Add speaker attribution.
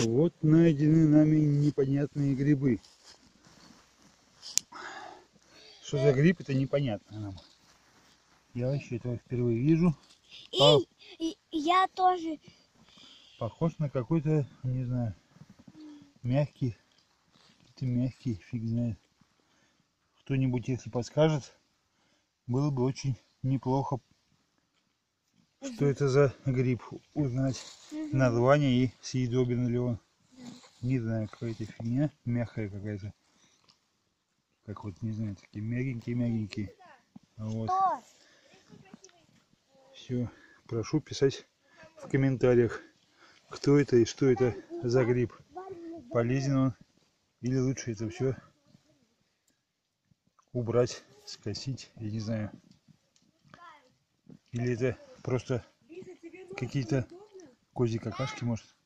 Speaker 1: Вот найдены нами непонятные грибы. Что за гриб, это непонятно нам. Я вообще этого впервые вижу. А.
Speaker 2: И, и я тоже.
Speaker 1: Похож на какой-то, не знаю, мягкий. Это мягкий, фиг знает. Кто-нибудь, если подскажет, было бы очень неплохо, что это за гриб, узнать название и съедобен ли он. Не знаю, какая-то фигня, мягкая какая-то. Как вот, не знаю, такие мягенькие-мягенькие. Вот. Все, прошу писать в комментариях, кто это и что это за гриб. Полезен он или лучше это все убрать, скосить, я не знаю. Или это просто какие-то козьи какашки, может.